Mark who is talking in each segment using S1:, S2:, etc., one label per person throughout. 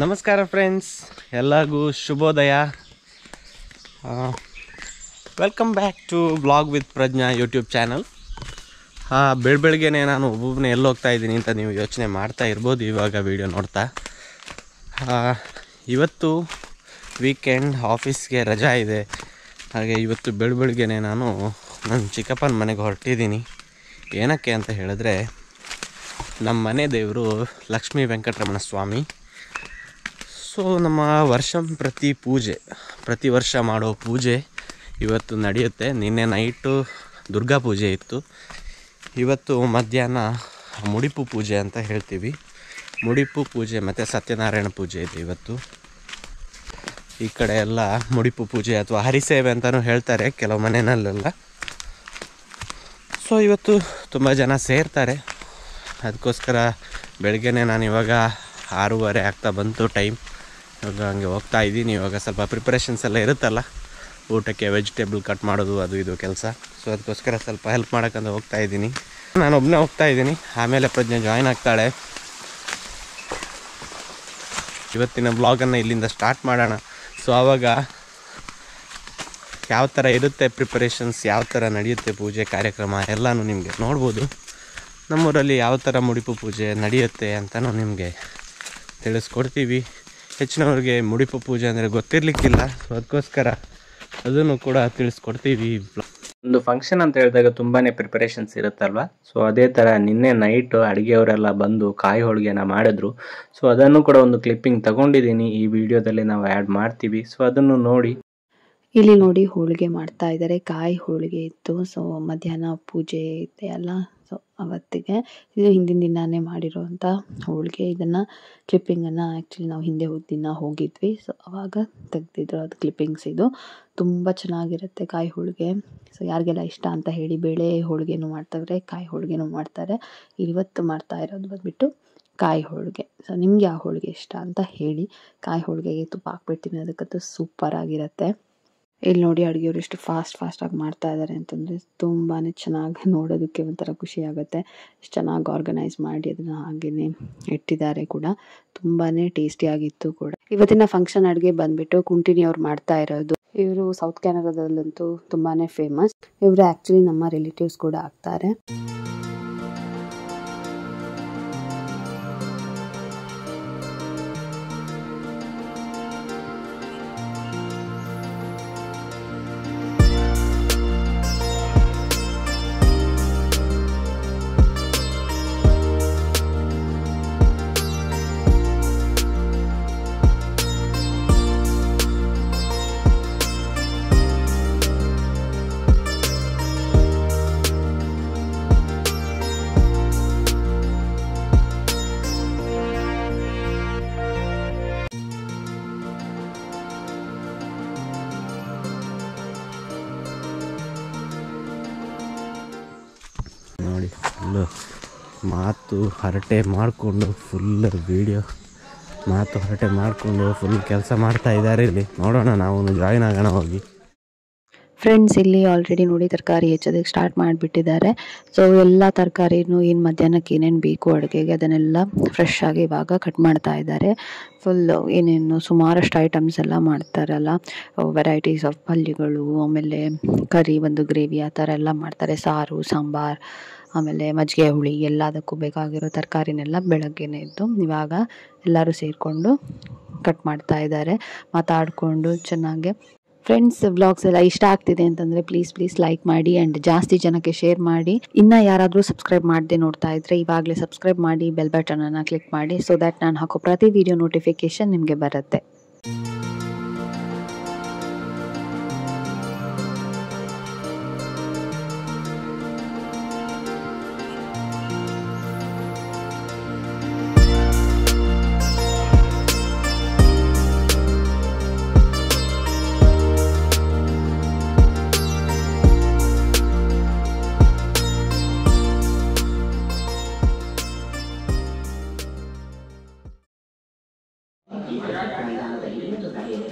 S1: ನಮಸ್ಕಾರ ಫ್ರೆಂಡ್ಸ್ ಎಲ್ಲರಿಗೂ ಶುಭೋದಯ. Welcome back to blog with Prajna YouTube channel ಬೆಳ ಬೆಳಗ್ಗೆನೆ ನಾನು ಒಬ್ಬೊಬ್ಬನೇ ಎಲ್ಲಿ ಹೋಗ್ತಾ ಇದ್ದೀನಿ ಅಂತ ನೀವು ಯೋಚನೆ ಮಾಡ್ತಾ ಇರ್ಬೋದು ಇವಾಗ ವಿಡಿಯೋ ನೋಡ್ತಾ. ಇವತ್ತು ವೀಕೆಂಡ್ ಆಫೀಸ್ಗೆ ರಜಾ ಇದೆ. ಹಾಗೆ ಇವತ್ತು ಬೆಳ ಬೆಳಗ್ಗೆನೆ ನಾನು ನನ್ನ ಚಿಕ್ಕಪ್ಪನ ಮನೆಗೆ ಹೊರಟಿದ್ದೀನಿ. ಏನಕ್ಕೆ ಅಂತ ಹೇಳಿದ್ರೆ ನಮ್ಮ ಮನೆ ದೇವರು ಲಕ್ಷ್ಮೀ ವೆಂಕಟರಮಣ ಸ್ವಾಮಿ. ಸೊ ನಮ್ಮ ವರ್ಷ ಪ್ರತಿ ಪೂಜೆ, ಪ್ರತಿ ವರ್ಷ ಮಾಡೋ ಪೂಜೆ ಇವತ್ತು ನಡೆಯುತ್ತೆ. ನಿನ್ನೆ ನೈಟು ದುರ್ಗಾ ಪೂಜೆ ಇತ್ತು. ಇವತ್ತು ಮಧ್ಯಾಹ್ನ ಮುಡಿಪು ಪೂಜೆ ಅಂತ ಹೇಳ್ತೀವಿ. ಮುಡಿಪು ಪೂಜೆ ಮತ್ತು ಸತ್ಯನಾರಾಯಣ ಪೂಜೆ ಇದೆ ಇವತ್ತು. ಈ ಕಡೆ ಎಲ್ಲ ಮುಡಿಪು ಪೂಜೆ ಅಥವಾ ಹರಿಸೇವೆ ಅಂತಲೂ ಹೇಳ್ತಾರೆ ಕೆಲವು ಮನೆಯಲ್ಲೆಲ್ಲ. ಸೊ ಇವತ್ತು ತುಂಬ ಜನ ಸೇರ್ತಾರೆ. ಅದಕ್ಕೋಸ್ಕರ ಬೆಳಗ್ಗೆನೇ ನಾನು ಇವಾಗ ಆರೂವರೆ ಆಗ್ತಾ ಬಂತು ಟೈಮ್. ಇವಾಗ ಹಂಗೆ ಹೋಗ್ತಾ ಇದ್ದೀನಿ. ಇವಾಗ ಸ್ವಲ್ಪ ಪ್ರಿಪ್ರೇಷನ್ಸ್ ಎಲ್ಲ ಇರುತ್ತಲ್ಲ. ಊಟಕ್ಕೆ ವೆಜಿಟೇಬಲ್ ಕಟ್ ಮಾಡೋದು, ಅದು ಇದು ಕೆಲಸ. ಸೊ ಅದಕ್ಕೋಸ್ಕರ ಸ್ವಲ್ಪ ಹೆಲ್ಪ್ ಮಾಡೋಕ್ಕಂತ ಹೋಗ್ತಾ ಇದ್ದೀನಿ. ನಾನು ಒಬ್ಬನೇ ಹೋಗ್ತಾ ಇದ್ದೀನಿ. ಆಮೇಲೆ ಪ್ರಜ್ಞೆ ಜಾಯ್ನ್ ಆಗ್ತಾಳೆ. ಇವತ್ತಿನ ಬ್ಲಾಗನ್ನು ಇಲ್ಲಿಂದ ಸ್ಟಾರ್ಟ್ ಮಾಡೋಣ. ಸೊ ಆವಾಗ ಯಾವ ಥರ ಇರುತ್ತೆ ಪ್ರಿಪರೇಷನ್ಸ್ ಯಾವ ಥರ ನಡೆಯುತ್ತೆ ಪೂಜೆ ಕಾರ್ಯಕ್ರಮ ಎಲ್ಲನೂ ನಿಮಗೆ ನೋಡ್ಬೋದು. ನಮ್ಮೂರಲ್ಲಿ ಯಾವ ಥರ ಮುಡಿಪು ಪೂಜೆ ನಡೆಯುತ್ತೆ ಅಂತಲೂ ನಿಮಗೆ ತಿಳಿಸ್ಕೊಡ್ತೀವಿ. ಹೆಚ್ಚಿನವ್ರಿಗೆ ಮುಡಿಪ ಪೂಜೆ ಅಂದರೆ ಗೊತ್ತಿರಲಿಕ್ಕಿಲ್ಲ. ಸೊ ಅದಕ್ಕೋಸ್ಕರ ಅದನ್ನು ಕೂಡ ತಿಳಿಸ್ಕೊಡ್ತೀವಿ. ಒಂದು ಫಂಕ್ಷನ್ ಅಂತ ಹೇಳಿದಾಗ ತುಂಬಾ ಪ್ರಿಪರೇಷನ್ಸ್ ಇರುತ್ತಲ್ವ? ಸೊ ಅದೇ ಥರ ನಿನ್ನೆ ನೈಟ್ ಅಡುಗೆಯವರೆಲ್ಲ ಬಂದು ಕಾಯಿ ಹೋಳಿಗೆನ ಮಾಡಿದ್ರು. ಸೊ ಅದನ್ನು ಕೂಡ ಒಂದು ಕ್ಲಿಪ್ಪಿಂಗ್ ತಗೊಂಡಿದ್ದೀನಿ. ಈ ವಿಡಿಯೋದಲ್ಲಿ ನಾವು ಆ್ಯಡ್ ಮಾಡ್ತೀವಿ. ಸೊ ಅದನ್ನು ನೋಡಿ.
S2: ಇಲ್ಲಿ ನೋಡಿ ಹೋಳಿಗೆ ಮಾಡ್ತಾ ಇದ್ದಾರೆ. ಕಾಯಿ ಹೋಳಿಗೆ ಇತ್ತು. ಸೊ ಮಧ್ಯಾಹ್ನ ಪೂಜೆ ಇದೆ ಅಲ್ಲ? ಸೊ ಅವತ್ತಿಗೆ. ಇದು ಹಿಂದಿನ ದಿನಾನೇ ಮಾಡಿರೋವಂಥ ಹೋಳಿಗೆ. ಇದನ್ನು ಕ್ಲಿಪ್ಪಿಂಗನ್ನು ಆ್ಯಕ್ಚುಲಿ ನಾವು ಹಿಂದೆ ಹೋದ ದಿನ ಹೋಗಿದ್ವಿ. ಸೊ ಅವಾಗ ತೆಗೆದಿದ್ರು ಅದು ಕ್ಲಿಪ್ಪಿಂಗ್ಸ್ ಇದು. ತುಂಬ ಚೆನ್ನಾಗಿರುತ್ತೆ ಕಾಯಿ ಹೋಳಿಗೆ. ಸೊ ಯಾರಿಗೆಲ್ಲ ಇಷ್ಟ ಅಂತ ಹೇಳಿ ಬೇಳೆ ಹೋಳಿಗೆನೂ ಮಾಡ್ತಾರೆ, ಕಾಯಿ ಹೋಳಿಗೆನೂ ಮಾಡ್ತಾರೆ. ಇವತ್ತು ಮಾಡ್ತಾ ಇರೋದು ಬಂದುಬಿಟ್ಟು ಕಾಯಿ ಹೋಳಿಗೆ. ಸೊ ನಿಮ್ಗೆ ಯಾವ ಹೋಳಿಗೆ ಇಷ್ಟ ಅಂತ ಹೇಳಿ ಕಾಯಿ ಹೋಳಿಗೆಗೆ ತುಪ್ಪ ಹಾಕ್ಬಿಟ್ಟು ತಿನ್ನೋದಕ್ಕಂತೂ ಸೂಪರ್ ಆಗಿರುತ್ತೆ. ಇಲ್ಲಿ ನೋಡಿ ಅಡುಗೆಯವರು ಎಷ್ಟು ಫಾಸ್ಟ್ ಫಾಸ್ಟಾಗಿ ಮಾಡ್ತಾ ಇದ್ದಾರೆ ಅಂತಂದರೆ ತುಂಬಾ ಚೆನ್ನಾಗಿ ನೋಡೋದಕ್ಕೆ ಒಂಥರ ಖುಷಿ ಆಗುತ್ತೆ. ಎಷ್ಟು ಚೆನ್ನಾಗಿ ಆರ್ಗನೈಸ್ ಮಾಡಿ ಅದನ್ನು ಹಾಗೆಯೇ ಇಟ್ಟಿದ್ದಾರೆ ಕೂಡ. ತುಂಬಾ ಟೇಸ್ಟಿಯಾಗಿತ್ತು ಕೂಡ. ಇವತ್ತಿನ ಫಂಕ್ಷನ್ ಅಡುಗೆ ಬಂದ್ಬಿಟ್ಟು ಕುಂಟಿನಿ ಅವ್ರು ಮಾಡ್ತಾ ಇರೋದು. ಇವರು ಸೌತ್ ಕೆನಡಾದಲ್ಲಂತೂ ತುಂಬಾ ಫೇಮಸ್ ಇವರು ಆ್ಯಕ್ಚುಲಿ ನಮ್ಮ ರಿಲೇಟಿವ್ಸ್ ಕೂಡ ಆಗ್ತಾರೆ.
S1: ಮಾತು ಹರಟೆ ಮಾಡಿಕೊಂಡು ಫುಲ್ ವೀಡಿಯೋ ಮಾತು ಹರಟೆ ಮಾಡಿಕೊಂಡು ಫುಲ್ ಕೆಲಸ ಮಾಡ್ತಾ ಇದ್ದಾರೆ ಇಲ್ಲಿ. ನೋಡೋಣ ನಾವು ಜಾಯಿನ್ ಆಗೋಣ ಹೋಗಿ.
S2: ಫ್ರೆಂಡ್ಸ್ ಇಲ್ಲಿ ಆಲ್ರೆಡಿ ನೋಡಿ ತರಕಾರಿ ಹೆಚ್ಚೋದಕ್ಕೆ ಸ್ಟಾರ್ಟ್ ಮಾಡಿಬಿಟ್ಟಿದ್ದಾರೆ. ಸೊ ಎಲ್ಲ ತರಕಾರಿನೂ ಏನು ಮಧ್ಯಾಹ್ನಕ್ಕೆ ಏನೇನು ಬೇಕು ಅಡುಗೆಗೆ, ಅದನ್ನೆಲ್ಲ ಫ್ರೆಶ್ ಆಗಿ ಇವಾಗ ಕಟ್ ಮಾಡ್ತಾ ಇದ್ದಾರೆ. ಫುಲ್ ಏನೇನು ಸುಮಾರಷ್ಟು ಐಟಮ್ಸ್ ಎಲ್ಲ ಮಾಡ್ತಾರಲ್ಲ. ವೆರೈಟೀಸ್ ಆಫ್ ಪಲ್ಯಗಳು, ಆಮೇಲೆ ಕರಿ, ಒಂದು ಗ್ರೇವಿ ಆ ಥರ ಎಲ್ಲ ಮಾಡ್ತಾರೆ. ಸಾರು, ಸಾಂಬಾರು ಆಮೇಲೆ ಮಜ್ಜಿಗೆ ಹುಳಿ ಎಲ್ಲದಕ್ಕೂ ಬೇಕಾಗಿರೋ ತರಕಾರಿನೆಲ್ಲ ಬೆಳಗ್ಗೆನೆ ಇದ್ದು ಇವಾಗ ಎಲ್ಲರೂ ಸೇರಿಕೊಂಡು ಕಟ್ ಮಾಡ್ತಾ ಇದ್ದಾರೆ. ಮಾತಾಡಿಕೊಂಡು ಚೆನ್ನಾಗೆ ಫ್ರೆಂಡ್ಸ್ ವ್ಲಾಗ್ಸ್ ಎಲ್ಲ ಇಷ್ಟ ಆಗ್ತಿದೆ ಅಂತಂದರೆ ಪ್ಲೀಸ್ ಪ್ಲೀಸ್ ಲೈಕ್ ಮಾಡಿ ಆ್ಯಂಡ್ ಜಾಸ್ತಿ ಜನಕ್ಕೆ ಶೇರ್ ಮಾಡಿ. ಇನ್ನು ಯಾರಾದರೂ ಸಬ್ಸ್ಕ್ರೈಬ್ ಮಾಡದೆ ನೋಡ್ತಾ ಇದ್ದರೆ ಇವಾಗಲೇ ಸಬ್ಸ್ಕ್ರೈಬ್ ಮಾಡಿ ಬೆಲ್ ಬಟನನ್ನು ಕ್ಲಿಕ್ ಮಾಡಿ ಸೊ ದ್ಯಾಟ್ ನಾನು ಹಾಕೋ ಪ್ರತಿ ವಿಡಿಯೋ ನೋಟಿಫಿಕೇಷನ್ ನಿಮಗೆ ಬರುತ್ತೆ.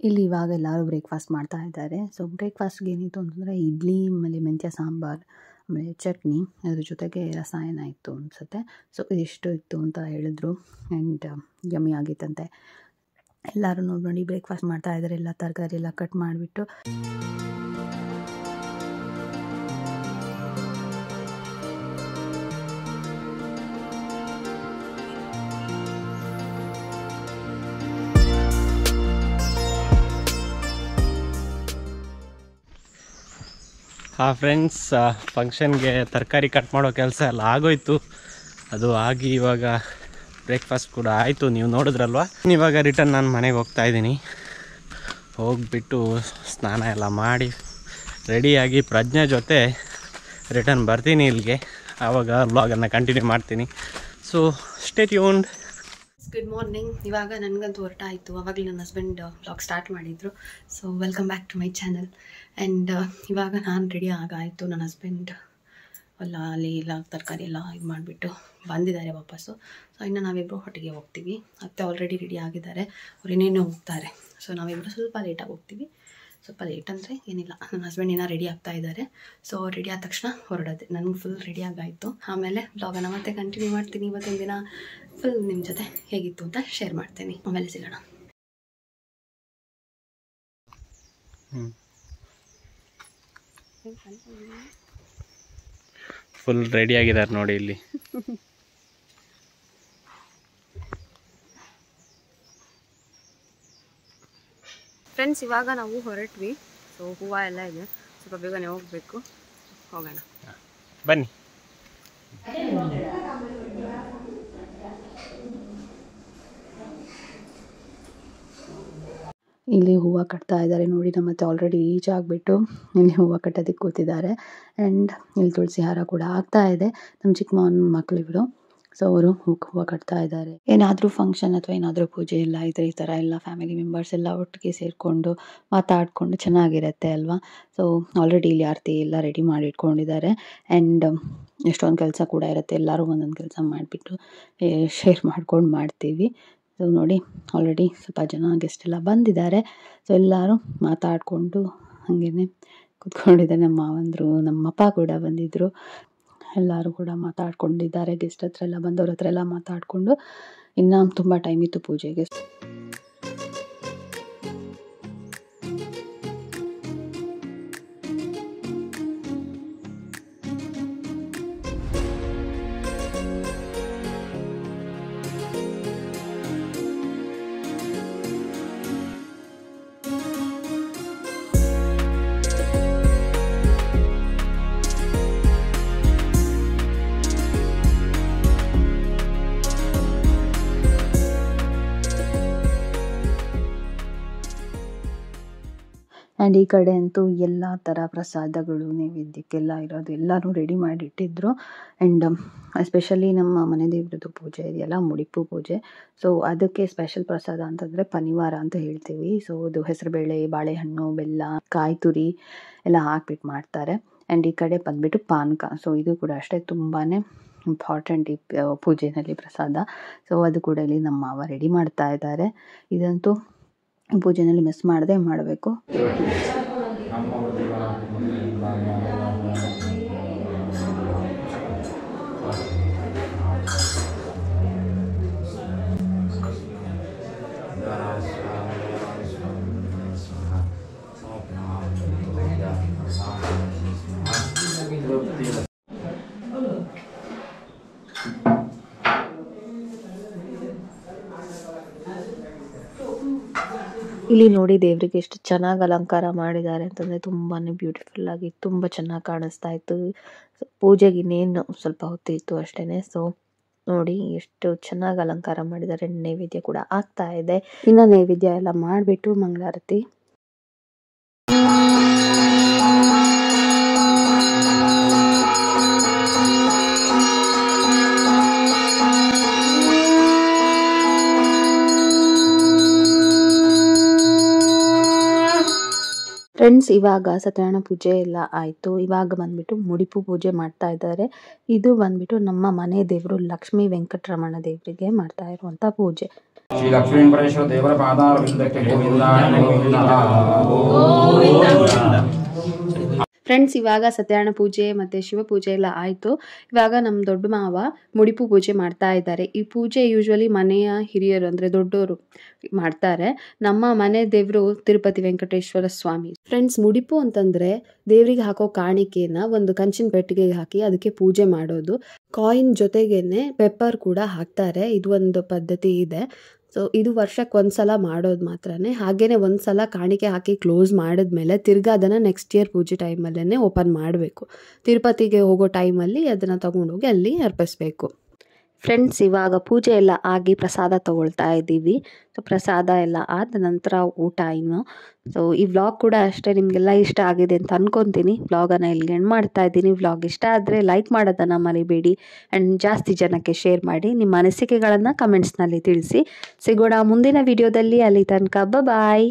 S2: ಇಲ್ಲಿ ಇವಾಗ ಎಲ್ಲರೂ ಬ್ರೇಕ್ಫಾಸ್ಟ್ ಮಾಡ್ತಾ ಇದ್ದಾರೆ. ಸೊ ಬ್ರೇಕ್ಫಾಸ್ಟ್ಗೆ ಏನಿತ್ತು ಅಂತಂದರೆ ಇಡ್ಲಿ, ಆಮೇಲೆ ಮೆಂತ್ಯ, ಸಾಂಬಾರು, ಆಮೇಲೆ ಚಟ್ನಿ, ಅದ್ರ ಜೊತೆಗೆ ರಸಾಯನ ಇತ್ತು ಅನಿಸುತ್ತೆ. ಸೊ ಇದಿಷ್ಟು ಇತ್ತು ಅಂತ ಹೇಳಿದ್ರು. ಆ್ಯಂಡ್ ಯಮ್ಮಿ ಆಗಿತ್ತಂತೆ. ಎಲ್ಲರೂ ನೋಡಿ ಬ್ರೇಕ್ಫಾಸ್ಟ್ ಮಾಡ್ತಾ ಇದ್ದಾರೆ ಎಲ್ಲ ತರಕಾರಿ ಎಲ್ಲ ಕಟ್ ಮಾಡಿಬಿಟ್ಟು.
S1: ಹಾಂ ಫ್ರೆಂಡ್ಸ್ ಫಂಕ್ಷನ್ಗೆ ತರಕಾರಿ ಕಟ್ ಮಾಡೋ ಕೆಲಸ ಎಲ್ಲ ಆಗೋಯ್ತು. ಅದು ಆಗಿ ಇವಾಗ ಬ್ರೇಕ್ಫಾಸ್ಟ್ ಕೂಡ ಆಯಿತು. ನೀವು ನೋಡಿದ್ರಲ್ವ? ಇವಾಗ ರಿಟರ್ನ್ ನಾನು ಮನೆಗೆ ಹೋಗ್ತಾ ಇದ್ದೀನಿ. ಹೋಗಿಬಿಟ್ಟು ಸ್ನಾನ ಎಲ್ಲ ಮಾಡಿ ರೆಡಿಯಾಗಿ ಪ್ರಜ್ಞೆ ಜೊತೆ ರಿಟರ್ನ್ ಬರ್ತೀನಿ ಇಲ್ಲಿಗೆ. ಆವಾಗ ವ್ಲಾಗನ್ನು ಕಂಟಿನ್ಯೂ ಮಾಡ್ತೀನಿ. So stay tuned
S2: good morning ಇವಾಗ ನನಗಂತೂ ಹೊರಟಾಯಿತು. ಅವಾಗಲೇ ನನ್ನ ಹಸ್ಬೆಂಡ್ ಬ್ಲಾಗ್ ಸ್ಟಾರ್ಟ್ ಮಾಡಿದರು. So welcome back to my channel and ಇವಾಗ ನಾನು ರೆಡಿ ಆಗಾಯಿತು. ನನ್ನ ಹಸ್ಬೆಂಡ್ ಎಲ್ಲ, ಅಲ್ಲಿ ಎಲ್ಲ ತರಕಾರಿ ಎಲ್ಲ ಇದು ಮಾಡಿಬಿಟ್ಟು ಬಂದಿದ್ದಾರೆ ವಾಪಸ್ಸು. ಸೊ ಇನ್ನು ನಾವಿಬ್ಬರು ಹೊಟ್ಟೆಗೆ ಹೋಗ್ತೀವಿ. ಅತ್ತೆ ಆಲ್ರೆಡಿ ರೆಡಿ ಆಗಿದ್ದಾರೆ. ಅವ್ರು ಇನ್ನೇನು ಹೋಗ್ತಾರೆ. ಸೊ ನಾವಿಬ್ಬರು ಸ್ವಲ್ಪ ಲೇಟಾಗಿ ಹೋಗ್ತೀವಿ. ಸ್ವಲ್ಪ ಲೇಟ್ ಅಂದರೆ ಏನಿಲ್ಲ. ನನ್ನ ಹಸ್ಬೆಂಡ್ ಏನೋ ರೆಡಿ ಆಗ್ತಾ ಇದ್ದಾರೆ ಸೊ ರೆಡಿ ಆದ ತಕ್ಷಣ ಹೊರಡೋದೆ. ನನಗೆ ಫುಲ್ ರೆಡಿ ಆಗಾಯಿತು. ಆಮೇಲೆ ಬ್ಲಾಗನ್ನು ಮತ್ತೆ ಕಂಟಿನ್ಯೂ ಮಾಡ್ತೀನಿ. ಇವತ್ತೊಂದು ದಿನ ಫುಲ್ ನಿಮ್ಮ ಜೊತೆ ಹೇಗಿತ್ತು ಅಂತ ಶೇರ್ ಮಾಡ್ತೀನಿ. ಆಮೇಲೆ ಸಿಗೋಣ.
S1: ಫುಲ್ ರೆಡಿ ಆಗಿದ್ದಾರೆ ನೋಡಿ ಇಲ್ಲಿ.
S2: ಫ್ರೆಂಡ್ಸ್ ಇವಾಗ ನಾವು ಹೊರಟ್ವಿ. ಸೊ ಹೂವು ಎಲ್ಲ ಇದೆ. ಸ್ವಲ್ಪ ಬೇಗನೆ ಹೋಗಬೇಕು. ಹೋಗೋಣ.
S1: ಬನ್ನಿ.
S2: ಇಲ್ಲಿ ಹೂವು ಕಟ್ತಾ ಇದ್ದಾರೆ. ನೋಡಿ ನಮ್ಮ ಮತ್ತೆ ಆಲ್ರೆಡಿ ಈಚ್ ಆಗಿಬಿಟ್ಟು ಇಲ್ಲಿ ಹೂವು ಕಟ್ಟೋದಕ್ಕೆ ಕೂತಿದ್ದಾರೆ. ಆ್ಯಂಡ್ ಇಲ್ಲಿ ತುಳಸಿ ಹಾರ ಕೂಡ ಆಗ್ತಾ ಇದೆ. ನಮ್ಮ ಚಿಕ್ಕ ಮಕ್ಕಳಿಬ್ರು ಮಕ್ಕಳು ಸೊ, ಅವರು ಹೂವು ಕಟ್ತಾ ಇದ್ದಾರೆ. ಏನಾದರೂ ಫಂಕ್ಷನ್ ಅಥವಾ ಏನಾದರೂ ಪೂಜೆ ಎಲ್ಲ ಇದ್ರೆ ಈ ಥರ ಎಲ್ಲ ಫ್ಯಾಮಿಲಿ ಮೆಂಬರ್ಸ್ ಎಲ್ಲ ಒಟ್ಟಿಗೆ ಸೇರಿಕೊಂಡು ಮಾತಾಡಿಕೊಂಡು ಚೆನ್ನಾಗಿರುತ್ತೆ ಅಲ್ವಾ? ಸೊ ಆಲ್ರೆಡಿ ಇಲ್ಲಿ ಆರತಿ ಎಲ್ಲ ರೆಡಿ ಮಾಡಿ ಇಟ್ಕೊಂಡಿದ್ದಾರೆ. ಆ್ಯಂಡ್ ಎಷ್ಟೊಂದು ಕೆಲಸ ಕೂಡ ಇರುತ್ತೆ. ಎಲ್ಲರೂ ಒಂದೊಂದು ಕೆಲಸ ಮಾಡಿಬಿಟ್ಟು ಶೇರ್ ಮಾಡ್ಕೊಂಡು ಮಾಡ್ತೀವಿ. ಸೊ ನೋಡಿ ಆಲ್ರೆಡಿ ಸ್ವಲ್ಪ ಜನ ಗೆಸ್ಟ್ ಎಲ್ಲ ಬಂದಿದ್ದಾರೆ. ಸೊ ಎಲ್ಲರೂ ಮಾತಾಡಿಕೊಂಡು ಹಾಗೇ ಕೂತ್ಕೊಂಡಿದ್ದಾರೆ. ನಮ್ಮ ಮಾವಂದರು, ನಮ್ಮಪ್ಪ ಕೂಡ ಬಂದಿದ್ದರು ಎಲ್ಲರೂ ಕೂಡ ಮಾತಾಡ್ಕೊಂಡಿದ್ದಾರೆ ಗೆಸ್ಟ್ ಹತ್ರ ಎಲ್ಲ ಬಂದವ್ರ ಹತ್ರ ಎಲ್ಲ ಮಾತಾಡಿಕೊಂಡು. ಇನ್ನೂ ತುಂಬ ಟೈಮ್ ಇತ್ತು ಪೂಜೆಗೆ. ಆ್ಯಂಡ್ ಈ ಕಡೆ ಅಂತೂ ಎಲ್ಲ ಥರ ಪ್ರಸಾದಗಳು ನೈವೇದ್ಯಕ್ಕೆಲ್ಲ ಇರೋದು ಎಲ್ಲನೂ ರೆಡಿ ಮಾಡಿ ಇಟ್ಟಿದ್ರು ಆ್ಯಂಡ್ ಎಸ್ಪೆಷಲಿ ನಮ್ಮ ಮನೆ ದೇವ್ರದ್ದು ಪೂಜೆ ಇದೆಯಲ್ಲ, ಮುಡಿಪು ಪೂಜೆ. ಸೊ ಅದಕ್ಕೆ ಸ್ಪೆಷಲ್ ಪ್ರಸಾದ ಅಂತಂದರೆ ಪನಿವಾರ ಅಂತ ಹೇಳ್ತೀವಿ. ಸೊ ಅದು ಹೆಸರುಬೇಳೆ, ಬಾಳೆಹಣ್ಣು, ಬೆಲ್ಲ, ಕಾಯಿ ತುರಿ ಎಲ್ಲ ಹಾಕ್ಬಿಟ್ಟು ಮಾಡ್ತಾರೆ. ಆ್ಯಂಡ್ ಈ ಕಡೆ ಬಂದುಬಿಟ್ಟು ಪಾನಕ. ಸೊ ಇದು ಕೂಡ ಅಷ್ಟೇ ತುಂಬಾ ಇಂಪಾರ್ಟೆಂಟ್ ಈ ಪೂಜೆಯಲ್ಲಿ ಪ್ರಸಾದ. ಸೊ ಅದು ಕೂಡ ಇಲ್ಲಿ ನಮ್ಮ ಮಾವ ರೆಡಿ ಮಾಡ್ತಾ ಇದ್ದಾರೆ. ಇದಂತೂ ಪೂಜೆನಲ್ಲಿ ಮಿಸ್ ಮಾಡದೆ ಮಾಡಬೇಕು. ಇಲ್ಲಿ ನೋಡಿ ದೇವರಿಗೆ ಎಷ್ಟು ಚೆನ್ನಾಗಿ ಅಲಂಕಾರ ಮಾಡಿದ್ದಾರೆ ಅಂತಂದ್ರೆ ತುಂಬಾನೇ ಬ್ಯೂಟಿಫುಲ್ ಆಗಿ ತುಂಬ ಚೆನ್ನಾಗಿ ಕಾಣಿಸ್ತಾ ಇತ್ತು. ಪೂಜೆಗೆ ಇನ್ನೇನು ಸ್ವಲ್ಪ ಹೊತ್ತಿತ್ತು ಅಷ್ಟೇನೆ. ಸೊ ನೋಡಿ ಎಷ್ಟು ಚೆನ್ನಾಗಿ ಅಲಂಕಾರ ಮಾಡಿದ್ದಾರೆ. ನೈವೇದ್ಯ ಕೂಡ ಆಗ್ತಾ ಇದೆ. ಇನ್ನು ನೈವೇದ್ಯ ಎಲ್ಲ ಮಾಡಿಬಿಟ್ಟು ಮಂಗಳಾರತಿ. ಫ್ರೆಂಡ್ಸ್ ಇವಾಗ ಸತ್ಯನಾರಾಯಣ ಪೂಜೆ ಎಲ್ಲ ಆಯಿತು. ಇವಾಗ ಬಂದ್ಬಿಟ್ಟು ಮುಡಿಪು ಪೂಜೆ ಮಾಡ್ತಾ ಇದ್ದಾರೆ. ಇದು ಬಂದ್ಬಿಟ್ಟು ನಮ್ಮ ಮನೆ ದೇವರು ಲಕ್ಷ್ಮೀ ವೆಂಕಟರಮಣ ದೇವರಿಗೆ ಮಾಡ್ತಾ ಇರುವಂತ ಪೂಜೆ.
S3: ಶ್ರೀ ದೇವರ ಪಾದಾರವಿಂದಕ್ಕೆ
S2: ಫ್ರೆಂಡ್ಸ್ ಇವಾಗ ಸತ್ಯನಾರಾಯಣ ಪೂಜೆ ಮತ್ತು ಶಿವ ಪೂಜೆ ಎಲ್ಲ ಆಯಿತು. ಇವಾಗ ನಮ್ಮ ದೊಡ್ಡ ಮಾವ ಮುಡಿಪು ಪೂಜೆ ಮಾಡ್ತಾ ಇದ್ದಾರೆ. ಈ ಪೂಜೆ ಯೂಶ್ವಲಿ ಮನೆಯ ಹಿರಿಯರು ಅಂದರೆ ದೊಡ್ಡವರು ಮಾಡ್ತಾರೆ. ನಮ್ಮ ಮನೆ ದೇವರು ತಿರುಪತಿ ವೆಂಕಟೇಶ್ವರ ಸ್ವಾಮಿ. ಫ್ರೆಂಡ್ಸ್ ಮುಡಿಪು ಅಂತಂದರೆ ದೇವರಿಗೆ ಹಾಕೋ ಕಾಣಿಕೆನ ಒಂದು ಕಂಚಿನ ಪೆಟ್ಟಿಗೆಗೆ ಹಾಕಿ ಅದಕ್ಕೆ ಪೂಜೆ ಮಾಡೋದು. ಕಾಯಿನ್ ಜೊತೆಗೇನೆ ಪೆಪ್ಪರ್ ಕೂಡ ಹಾಕ್ತಾರೆ. ಇದು ಒಂದು ಪದ್ಧತಿ ಇದೆ. ಸೊ ಇದು ವರ್ಷಕ್ಕೆ ಒಂದು ಸಲ ಮಾಡೋದು ಮಾತ್ರನೇ. ಒಂದು ಸಲ ಕಾಣಿಕೆ ಹಾಕಿ ಕ್ಲೋಸ್ ಮಾಡಿದ್ಮೇಲೆ ತಿರ್ಗಾ ಅದನ್ನು ನೆಕ್ಸ್ಟ್ ಇಯರ್ ಪೂಜೆ ಟೈಮಲ್ಲೇ ಓಪನ್ ಮಾಡಬೇಕು. ತಿರುಪತಿಗೆ ಹೋಗೋ ಟೈಮಲ್ಲಿ ಅದನ್ನು ತಗೊಂಡೋಗಿ ಅಲ್ಲಿ ಅರ್ಪಿಸ್ಬೇಕು. ಫ್ರೆಂಡ್ಸ್ ಇವಾಗ ಪೂಜೆ ಎಲ್ಲ ಆಗಿ ಪ್ರಸಾದ ತಗೊಳ್ತಾ ಇದ್ದೀವಿ. ಸೊ ಪ್ರಸಾದ ಎಲ್ಲ ಆದ ನಂತರ ಊಟ ಇನ್ನು ಸೊ ಈ ವ್ಲಾಗ್ ಕೂಡ ಅಷ್ಟೇ ನಿಮಗೆಲ್ಲ ಇಷ್ಟ ಆಗಿದೆ ಅಂತ ಅಂದ್ಕೊತೀನಿ ವ್ಲಾಗನ್ನು ಇಲ್ಲಿಗೆ ಎಂಡ್ ಮಾಡ್ತಾ ಇದ್ದೀನಿ. ವ್ಲಾಗ್ ಇಷ್ಟ ಆದರೆ ಲೈಕ್ ಮಾಡೋದನ್ನು ಮರಿಬೇಡಿ ಆ್ಯಂಡ್ ಜಾಸ್ತಿ ಜನಕ್ಕೆ ಶೇರ್ ಮಾಡಿ ನಿಮ್ಮ ಅನಿಸಿಕೆಗಳನ್ನು ಕಮೆಂಟ್ಸ್ನಲ್ಲಿ ತಿಳಿಸಿ. ಸಿಗೋಣ ಮುಂದಿನ ವಿಡಿಯೋದಲ್ಲಿ ಅಲ್ಲಿ ತನಕ ಬಾಯ್